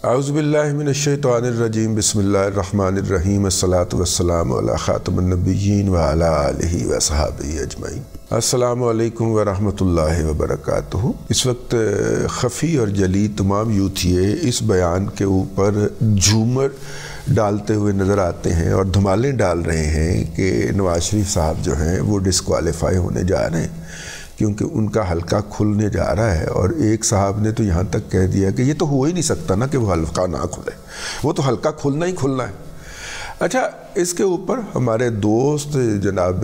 आउज़बिल्लिमिनशैतवानरजीम बसमीम ख़ातमनबीन वाली वसहाबी अजमैन असलकम वरहमल वबरक इस वक्त खफ़ी और जली तमाम यूथिए इस बयान के ऊपर झूमर डालते हुए नज़र आते हैं और धमालें डाल रहे हैं कि नवाज़ शरीफ साहब जो हैं वो डिसकवालीफाई होने जा रहे हैं। क्योंकि उनका हल्का खुलने जा रहा है और एक साहब ने तो यहाँ तक कह दिया कि ये तो हो ही नहीं सकता ना कि वो हल्का ना खुले। वो तो हल्का खुलना ही खुलना है। अच्छा इसके ऊपर हमारे दोस्त जनाब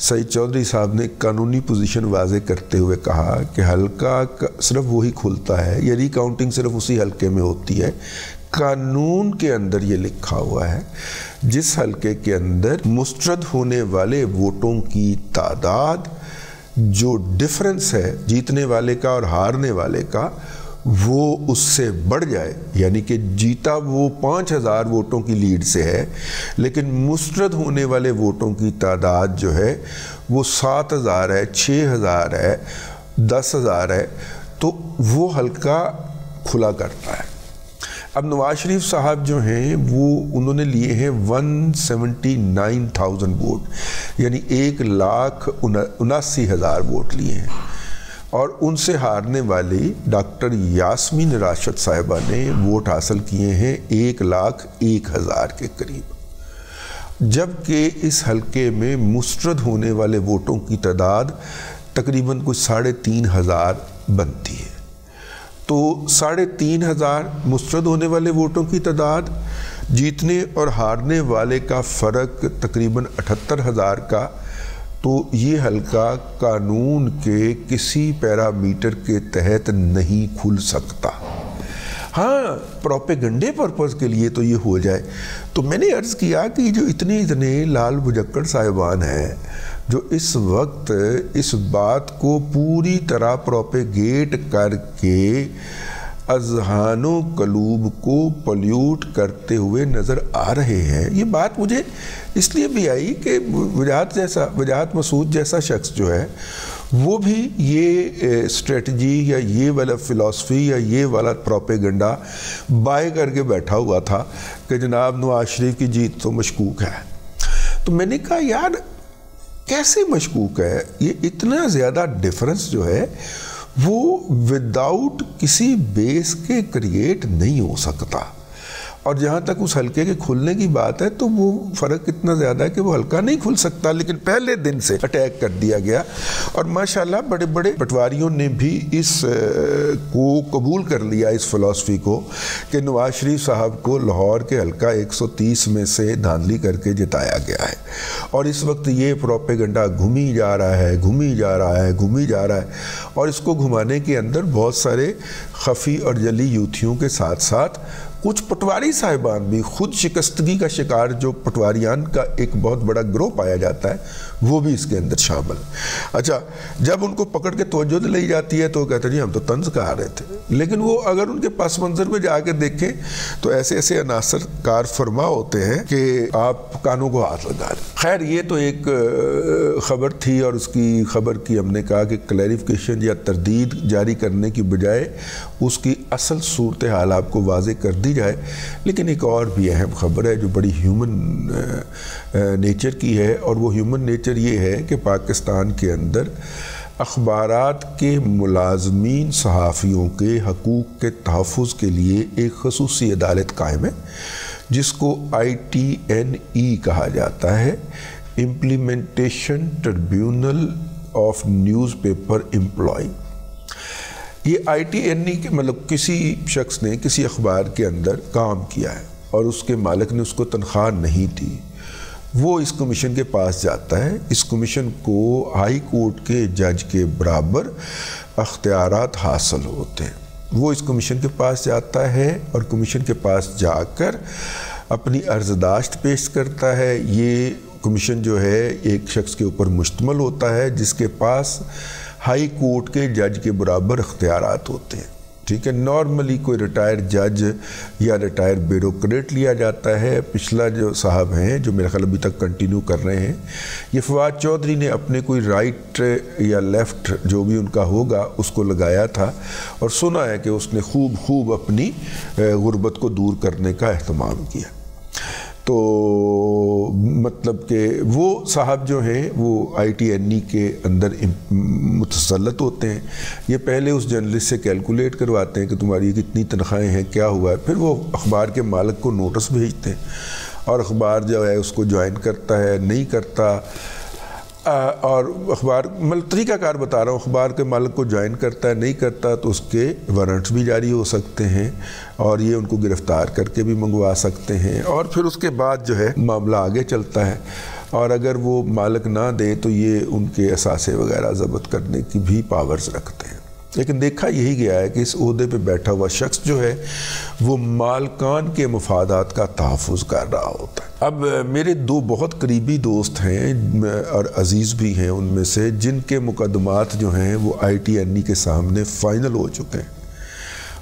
सईद चौधरी साहब ने कानूनी पोजीशन वाजे करते हुए कहा कि हल्का सिर्फ़ वही खुलता है, ये रिकाउंटिंग सिर्फ़ उसी हल्के में होती है। कानून के अंदर ये लिखा हुआ है, जिस हल्के के अंदर मुस्रद होने वाले वोटों की तादाद जो डिफरेंस है, जीतने वाले का और हारने वाले का, वो उससे बढ़ जाए। यानी कि जीता वो पाँच हज़ार वोटों की लीड से है, लेकिन मुस्रद होने वाले वोटों की तादाद जो है, वो सात हज़ार है छः हज़ार है, दस हज़ार है तो वो हल्का खुला करता है। अब नवाज़ शरीफ साहब जो हैं, वो उन्होंने लिए हैं one seventy nine thousand vote यानी एक लाख उनासी हज़ार वोट लिए हैं। और उनसे हारने वाली डॉक्टर यासमीन राशद साहिबा ने वोट हासिल किए हैं एक लाख एक हज़ार के करीब। जबकि इस हलके में मुस्रद होने वाले वोटों की तादाद तकरीबन कुछ साढ़े तीन हज़ार बनती है। तो साढ़े तीन हज़ार मुस्रद होने वाले वोटों की तादाद जीतने और हारने वाले का फ़र्क तकरीबन अठहत्तर हज़ार का तो ये हल्का कानून के किसी पैरामीटर के तहत नहीं खुल सकता। हाँ प्रोपेगंडे पर्पज़ के लिए तो ये हो जाए। तो मैंने अर्ज़ किया कि जो इतने इतने लाल बुजक्कड़ साहिबान हैं जो इस वक्त इस बात को पूरी तरह प्रोपेगेट करके अजहानो कलूब को पल्यूट करते हुए नज़र आ रहे हैं। ये बात मुझे इसलिए भी आई कि वजाहत जैसा, वजाहत मसूद जैसा शख्स जो है, वो भी ये स्ट्रेटजी या ये वाला फ़िलासफ़ी या ये वाला प्रोपेगंडा बाय करके बैठा हुआ था कि जनाब नवाज़ शरीफ की जीत तो मशकूक है। तो मैंने कहा, यार कैसे मशकूक है? ये इतना ज़्यादा डिफरेंस जो है, वो विदाउट किसी बेस के क्रिएट नहीं हो सकता। और जहाँ तक उस हल्के के खुलने की बात है तो वो फ़र्क इतना ज़्यादा है कि वो हल्का नहीं खुल सकता, लेकिन पहले दिन से अटैक कर दिया गया। और माशाल्लाह बड़े बड़े पटवारियों ने भी इस को कबूल कर लिया, इस फ़िलासफ़ी को, कि नवाज़ शरीफ साहब को लाहौर के हल्का 130 में से धांधली करके जिताया गया है। और इस वक्त ये प्रोपेगंडा घूमी जा रहा है, घूमी जा रहा है, घूमी जा रहा है। और इसको घुमाने के अंदर बहुत सारे खफी और जली यूथियों के साथ साथ कुछ पटवारी साहिबान भी खुद शिकस्तगी का शिकार, जो पटवारियान का एक बहुत बड़ा ग्रोह पाया जाता है, वो भी इसके अंदर शामिल अच्छा जब उनको पकड़ के तोजो ली जाती है तो वो कहते जी, हम तो तंज का आ रहे थे। लेकिन वो अगर उनके पास मंजर में जाके देखें तो ऐसे ऐसे अनासर कार फरमा होते हैं कि आप कानों को हाथ लगा दें खैर, ये तो एक ख़बर थी और उसकी ख़बर की हमने कहा कि क्लैरिफिकेशन या तरदीद जारी करने की बजाय उसकी असल सूरत हाल आपको वाजे कर दी जाए लेकिन एक और भी अहम ख़बर है जो बड़ी ह्यूमन नेचर की है और वो ह्यूमन नेचर ये है कि पाकिस्तान के अंदर अखबार के मुलाजमीन सहाफ़ियों के हकूक़ के तहफ़ के लिए एक खसूस अदालत कायम है, जिसको आई टी एन ई कहा जाता है। Implementation tribunal of newspaper employ ये आई टी एन ई के मतलब किसी शख्स ने किसी अखबार के अंदर काम किया है और उसके मालिक ने उसको तनख्वाह नहीं दी, वो इस कमीशन के पास जाता है। इस कमीशन को हाई कोर्ट के जज के बराबर अख्तियार हासिल होते हैं। वो इस कमीशन के पास जाता है और कमीशन के पास जाकर अपनी अर्जदाश्त पेश करता है। ये कमीशन जो है, एक शख्स के ऊपर मुश्तमल होता है, जिसके पास हाई कोर्ट के जज के बराबर अख्तियार होते हैं। ठीक है नॉर्मली कोई रिटायर्ड जज या रिटायर्ड ब्यूरोक्रेट लिया जाता है। पिछला जो साहब हैं, जो मेरा ख्याल अभी तक कंटिन्यू कर रहे हैं, ये फवाद चौधरी ने अपने कोई राइट या लेफ़्ट जो भी उनका होगा, उसको लगाया था और सुना है कि उसने खूब खूब अपनी गुर्बत को दूर करने का अहतमाम किया। तो मतलब के वो साहब जो हैं, वो आई टी एन ई के अंदर मुतसलत होते हैं। ये पहले उस जर्नलिस्ट से कैलकुलेट करवाते हैं कि तुम्हारी कितनी तनख्वाहें हैं, क्या हुआ है। फिर वो अखबार के मालक को नोटिस भेजते हैं और अखबार जो है उसको ज्वाइन करता है, नहीं करता और अखबार मतलब तरीक़ाकार बता रहा हूँ, अखबार के मालिक को ज्वाइन करता है, नहीं करता तो उसके वारंट्स भी जारी हो सकते हैं और ये उनको गिरफ़्तार करके भी मंगवा सकते हैं और फिर उसके बाद जो है मामला आगे चलता है। और अगर वो मालिक ना दे तो ये उनके असासे वगैरह ज़ब्त करने की भी पावर्स रखते हैं। लेकिन देखा यही गया है कि इस अहदे पर बैठा हुआ शख्स जो है, वो मालकान के मफादात का तहफ़ कर रहा होता है। अब मेरे दो बहुत करीबी दोस्त हैं और अज़ीज़ भी हैं उनमें से, जिनके मुकदमात जो हैं, वो आई टी एन ई के सामने फ़ाइनल हो चुके हैं।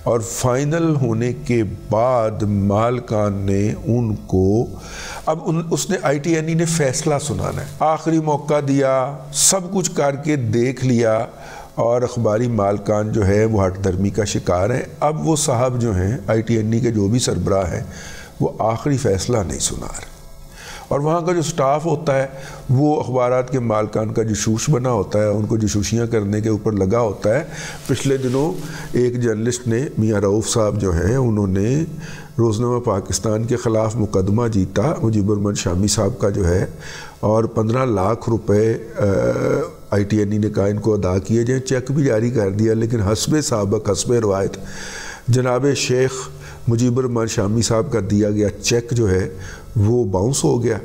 और फाइनल होने के बाद मालकान ने उनको, अब उन, उसने आई टी एन ई ने फ़ैसला सुनाना है। आखिरी मौका दिया, सब कुछ करके देख लिया और अखबारी मालकान जो है, वो हट धर्मी का शिकार है। अब वो साहब जो हैं आई टी एन ई के जो भी सरबराह हैं, वो आखिरी फ़ैसला नहीं सुना रहे और वहाँ का जो स्टाफ होता है, वो अखबार के मालकान का जसूस बना होता है, उनको जसूसियाँ करने के ऊपर लगा होता है। पिछले दिनों एक जर्नलिस्ट ने, मियाँ रऊफ़ साहब जो हैं, उन्होंने रोज़नामा पाकिस्तान के ख़िलाफ़ मुकदमा जीता मुजीबरमन शामी साहब का जो है, और पंद्रह लाख रुपए आई टी एन ई ने कहा, इनको अदा किए जाए। चेक भी जारी कर दिया, लेकिन हसब सबक हसब रवायत। जनाब शेख मुजीबर शामी साहब का दिया गया चेक जो है, वो बाउंस हो गया।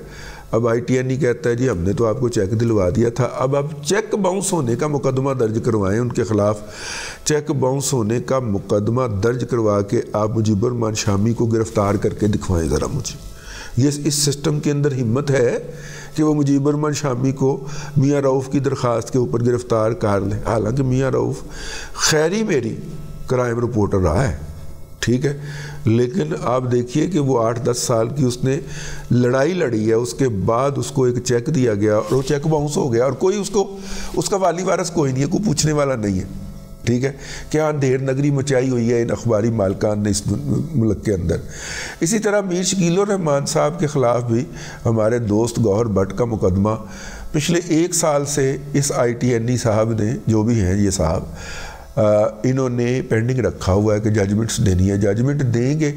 अब आई टी एन ई कहता है, जी, हमने तो आपको चेक दिलवा दिया था। अब आप चेक बाउंस होने का मुकदमा दर्ज करवाएँ उनके ख़िलाफ़। चेक बाउंस होने का मुकदमा दर्ज करवा के आप मुजीबर शामी को गिरफ़्तार करके दिखवाएँ ज़रा मुझे। ये इस सिस्टम के अंदर हिम्मत है कि वो मुजीबरमन शामी को मियाँ रऊफ़ की दरख्वास्त के ऊपर गिरफ़्तार कर लें। हालाँकि मियाँ रऊफ़ खैरी मेरी क्राइम रिपोर्टर रहा है, ठीक है? लेकिन आप देखिए कि वो आठ दस साल की उसने लड़ाई लड़ी है, उसके बाद उसको एक चेक दिया गया और वो चेक बाउंस हो गया और कोई उसको, उसका वाली वारस कोई नहीं है, कोई पूछने वाला नहीं है। ठीक है? क्या अंधेर नगरी मचाई हुई है इन अखबारी मालकान ने इस मुल्क के अंदर? इसी तरह मीर शकील रहमान साहब के ख़िलाफ़ भी हमारे दोस्त गौहर भट्ट का मुकदमा पिछले एक साल से इस आई टी एन ई साहब ने, जो भी हैं ये साहब इन्होंने पेंडिंग रखा हुआ है कि जजमेंट्स देनी है। जजमेंट देंगे।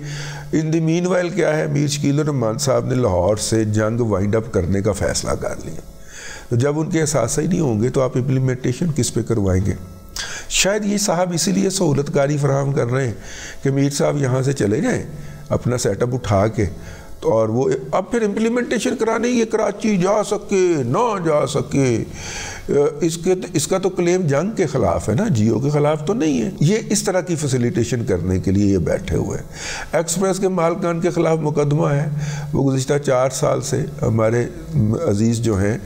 इन द मीन वाइल क्या है? मीर शकील रहमान साहब ने लाहौर से जंग वाइंड अप करने का फ़ैसला कर लिया। तो जब उनके एहसास ही नहीं होंगे तो आप इम्प्लीमेंटेशन किस पे करवाएँगे? शायद ये साहब इसीलिए सहूलत सहूलतकारी फराहम कर रहे हैं कि मीर साहब यहाँ से चले जाएँ अपना सेटअप उठा के तो और वो अब फिर इम्प्लीमेंटेशन कराने ये कराची जा सके ना जा सके इसके तो, इसका तो क्लेम जंग के ख़िलाफ़ है ना जियो के ख़िलाफ़ तो नहीं है। ये इस तरह की फैसिलिटेशन करने के लिए ये बैठे हुए हैं। एक्सप्रेस के मालकान के ख़िलाफ़ मुकदमा है वो गुज्तर चार साल से हमारे अज़ीज़ जो हैं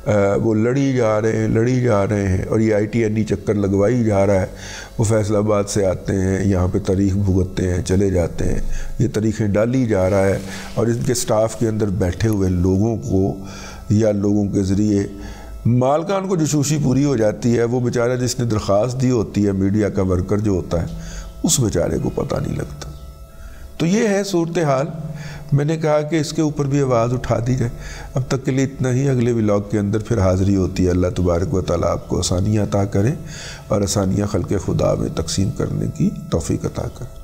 वो लड़ी जा रहे हैं, लड़ी जा रहे हैं और ये आई टी ई चक्कर लगवाई जा रहा है। वो फैसलाबाद से आते हैं, यहाँ पे तारीख भुगतते हैं, चले जाते हैं। ये तरीक़ें डाली जा रहा है और इनके स्टाफ के अंदर बैठे हुए लोगों को या लोगों के ज़रिए मालकान को जसूसी पूरी हो जाती है। वो बेचारा जिसने दरख्वास्त दी होती है, मीडिया का वर्कर जो होता है, उस बेचारे को पता नहीं लगता। तो ये है सूरत हाल। मैंने कहा कि इसके ऊपर भी आवाज़ उठा दी जाए। अब तक के लिए इतना ही, अगले व्लॉग के अंदर फिर हाज़िरी होती है। अल्लाह तबारक व ताली आपको आसानियाँ अता करें और आसानियाँ खल के खुदा में तकसीम करने की तोफ़ी अता करें।